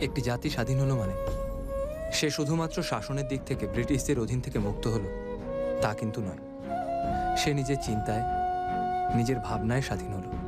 একটি জাতি স্বাধীন হলো মানে। সে শুধুমাত্র শাসনের দিক থেকে ব্রিটিশদের অধীন থেকে মুক্ত হলো, তা কিন্তু নয়। সে নিজের চিন্তায়, নিজের ভাবনায় স্বাধীন হলো।